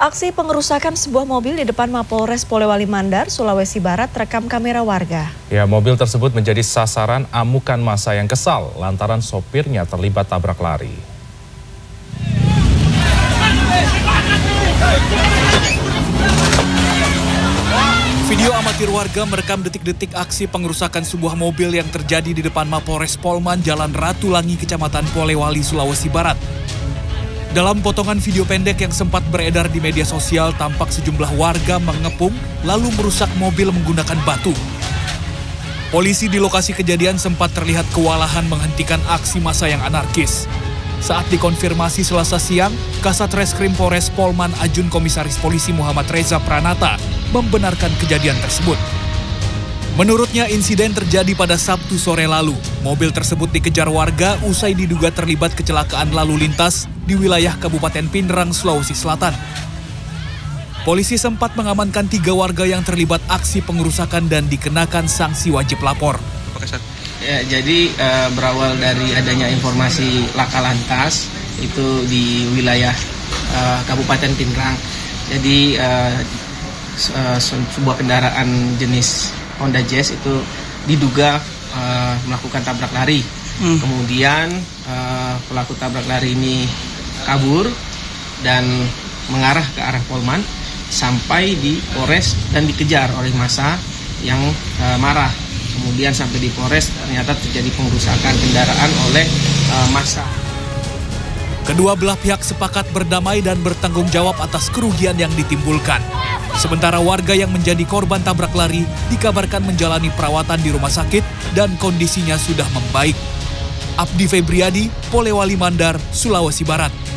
Aksi pengerusakan sebuah mobil di depan Mapolres Polewali Mandar, Sulawesi Barat terekam kamera warga. Ya, mobil tersebut menjadi sasaran amukan masa yang kesal lantaran sopirnya terlibat tabrak lari. Video amatir warga merekam detik-detik aksi pengerusakan sebuah mobil yang terjadi di depan Mapolres Polman Jalan Ratu Langi, Kecamatan Polewali, Sulawesi Barat. Dalam potongan video pendek yang sempat beredar di media sosial, tampak sejumlah warga mengepung lalu merusak mobil menggunakan batu. Polisi di lokasi kejadian sempat terlihat kewalahan menghentikan aksi massa yang anarkis. Saat dikonfirmasi selasa siang, Kasat Reskrim Polres Polman Ajun Komisaris Polisi Muhammad Reza Pranata membenarkan kejadian tersebut. Menurutnya insiden terjadi pada Sabtu sore lalu. Mobil tersebut dikejar warga usai diduga terlibat kecelakaan lalu lintas di wilayah Kabupaten Pindrang, Sulawesi Selatan. Polisi sempat mengamankan tiga warga yang terlibat aksi pengerusakan dan dikenakan sanksi wajib lapor. Ya, jadi uh, berawal dari adanya informasi laka lantas itu di wilayah uh, Kabupaten Pindrang. Jadi uh, sebuah kendaraan jenis Honda Jazz itu diduga uh, melakukan tabrak lari. Hmm. Kemudian uh, pelaku tabrak lari ini kabur dan mengarah ke arah Polman sampai di Polres dan dikejar oleh masa yang uh, marah. Kemudian sampai di Polres ternyata terjadi pengerusakan kendaraan oleh uh, masa. Kedua belah pihak sepakat berdamai dan bertanggung jawab atas kerugian yang ditimbulkan. Sementara warga yang menjadi korban tabrak lari dikabarkan menjalani perawatan di rumah sakit dan kondisinya sudah membaik. Abdi Febriadi, Polewali Mandar, Sulawesi Barat.